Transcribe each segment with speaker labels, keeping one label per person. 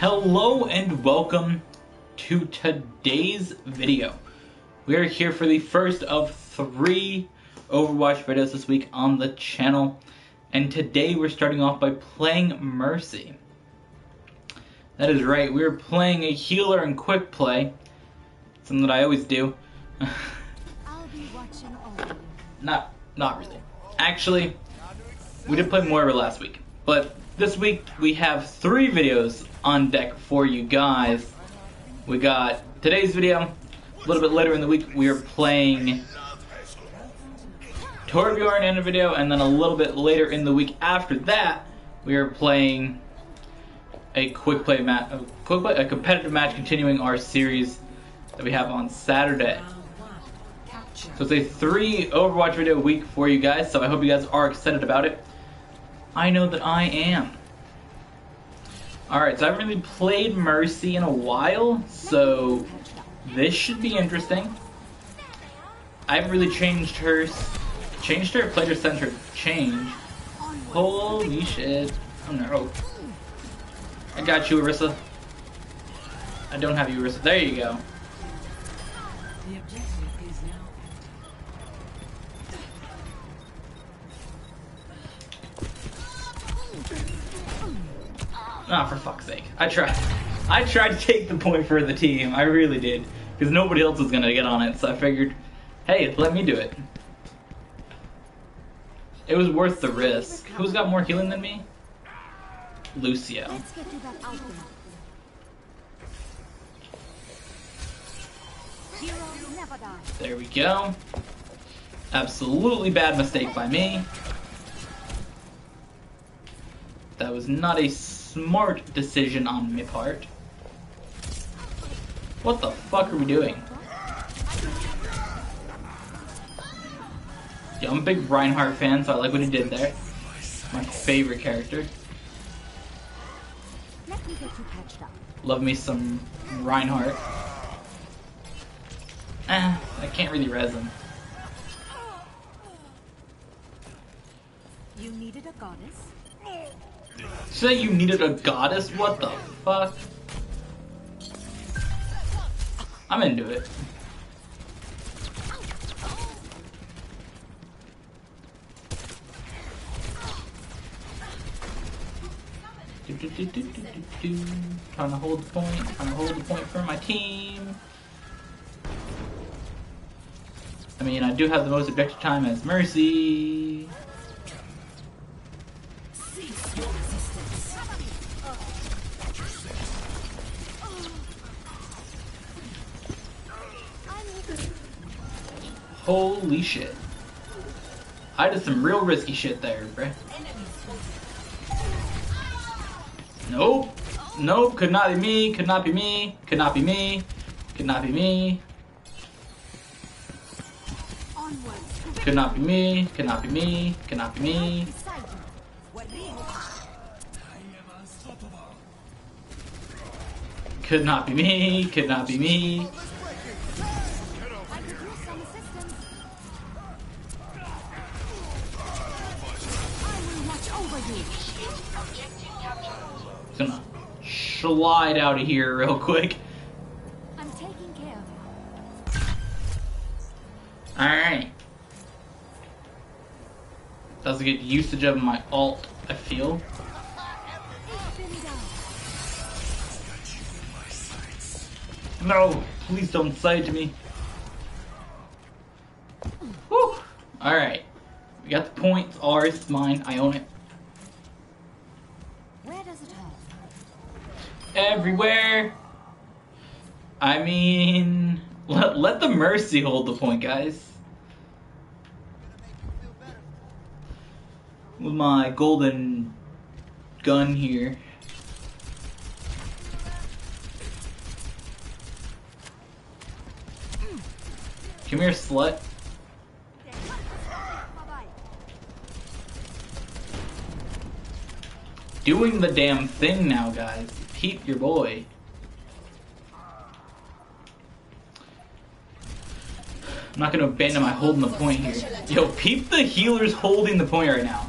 Speaker 1: Hello and welcome to today's video. We are here for the first of three Overwatch videos this week on the channel. And today we're starting off by playing Mercy. That is right, we're playing a healer and quick play. Something that I always do. not not really. Actually, we did play more Moira last week. But this week we have three videos on deck for you guys. We got today's video. A little bit later in the week, we are playing Torbjorn in a video, and then a little bit later in the week after that, we are playing a quick play match, a quick play, a competitive match, continuing our series that we have on Saturday. So it's a three Overwatch video week for you guys. So I hope you guys are excited about it. I know that I am. Alright, so I haven't really played Mercy in a while, so this should be interesting. I haven't really changed her, changed her, played her center change. Holy shit. Oh no. I got you, Orisa. I don't have you, Orisa. There you go. Ah, oh, for fuck's sake. I tried. I tried to take the point for the team. I really did. Because nobody else was going to get on it, so I figured, hey, let me do it. It was worth the risk. Who's got more healing than me? Lucio. There we go. Absolutely bad mistake by me. That was not a smart decision on my part. What the fuck are we doing? Yeah, I'm a big Reinhardt fan, so I like what he did there. My favorite character. Love me some Reinhardt. Eh, I can't really res him. You needed a goddess? Say you needed a goddess? What the fuck? I'm into it. Do, do, do, trying to hold the point, trying to hold the point for my team. I mean, I do have the most objective time as Mercy. Holy shit. I did some real risky shit there, bruh. Nope. Nope, could not be me, could not be me, could not be me, could not be me. Could not be me, could not be me, could not be me. Could not be me, could not be me. Could not be me. Just gonna slide out of here real quick. I'm taking care of Alright. That's a good usage of my ult, I feel. No, please don't side to me. Whew. Alright. We got the points, ours, it's mine, I own it. Where does it hurt? everywhere. I mean, let, let the Mercy hold the point, guys. With my golden gun here. Come here, slut. Doing the damn thing now, guys peep your boy. I'm not to abandon my holding the point here. Yo, peep the healer's holding the point right now.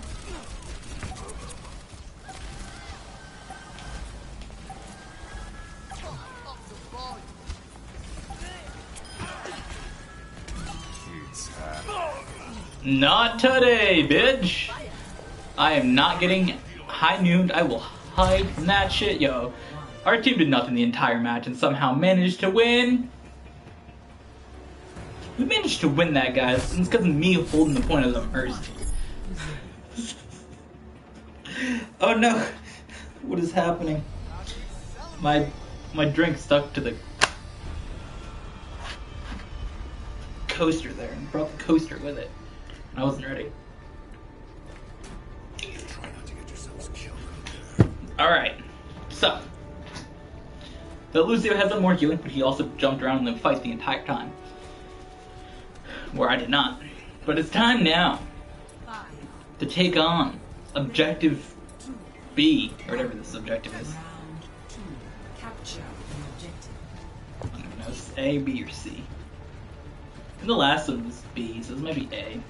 Speaker 1: Not today, bitch. I am not getting high nooned. I will hide from that shit, yo. Our team did nothing the entire match and somehow managed to win. We managed to win that, guys. It's because of me holding the point of the mercy. oh no. What is happening? My my drink stuck to the coaster there and brought the coaster with it. I wasn't ready. Alright, so. The Lucio has done more healing, but he also jumped around in the fight the entire time. Where I did not. But it's time now to take on Objective B, or whatever this objective is. I don't know, A, B, or C. And the last one was B, so this might be A.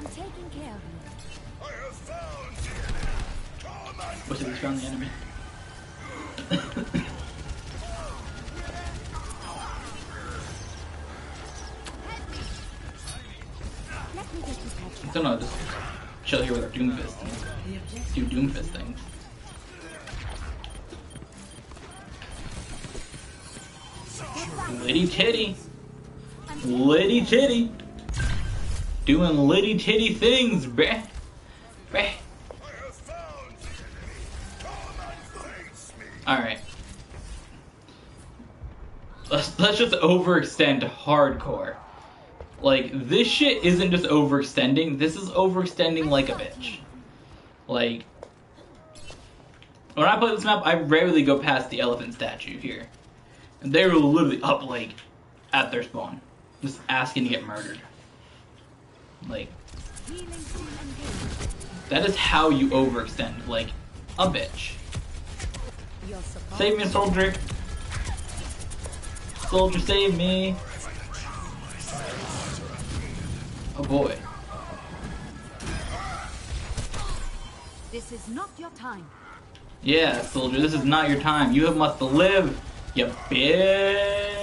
Speaker 2: I'm taking care of you.
Speaker 1: What's it found the enemy?
Speaker 2: Let me get you patched
Speaker 1: don't know, just chill here with our Doomfist and do Doomfist things. Litty titty. Litty titty. Doing litty titty things, bruh. Bruh. Alright. Let's, let's just overextend hardcore. Like, this shit isn't just overextending, this is overextending like a bitch. Like, when I play this map, I rarely go past the elephant statue here. And they were literally up, like, at their spawn. Just asking to get murdered. Like,
Speaker 2: Healing soon engaged.
Speaker 1: that is how you overextend, like, a bitch. Save me, soldier. Soldier, save me. Oh boy.
Speaker 2: This is not your time.
Speaker 1: Yeah, soldier, this is not your time. You have must live, you bitch.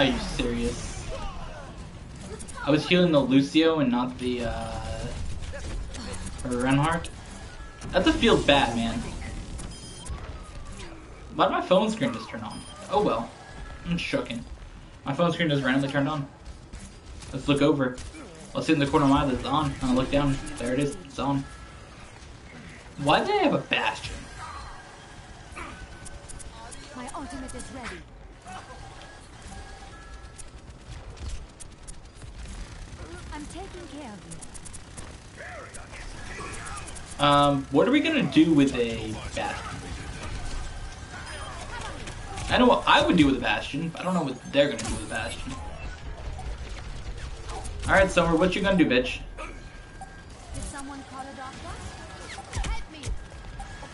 Speaker 1: Are you serious? I was healing the Lucio and not the, uh, Reinhardt. That just feels bad, man. Why did my phone screen just turn on? Oh well. I'm shooken. My phone screen just randomly turned on. Let's look over. I'll see in the corner of my eye that it's on. I'll look down. There it is. It's on. Why did I have a bastion?
Speaker 2: My ultimate is ready. I'm taking care of you.
Speaker 1: Um, what are we gonna do with a bastion? I know what I would do with a bastion. but I don't know what they're gonna do with a bastion. Alright, Summer, what you gonna do, bitch?
Speaker 2: Did someone call a doctor? Help me.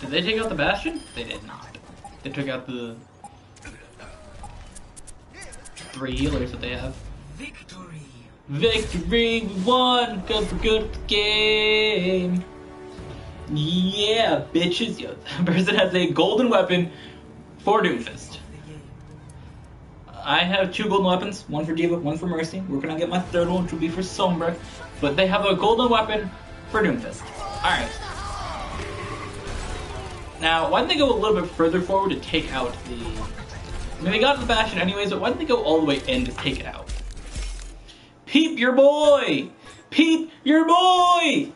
Speaker 1: Did they take out the bastion? They did not. They took out the three healers that they have.
Speaker 3: Victory!
Speaker 1: Victory, we won, cause we're good at the game. Yeah, bitches. Yo, that person has a golden weapon for Doomfist. I have two golden weapons, one for D.Va, one for Mercy. We're gonna get my third one, which will be for Sombra. But they have a golden weapon for Doomfist. Alright. Now, why didn't they go a little bit further forward to take out the... I mean, they got the Bastion anyways, but why didn't they go all the way in to take it out? Peep your boy! Peep your boy!